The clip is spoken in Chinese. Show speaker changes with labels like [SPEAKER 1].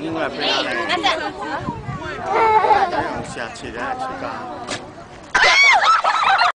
[SPEAKER 1] 你们不要较靓，下去佢系一，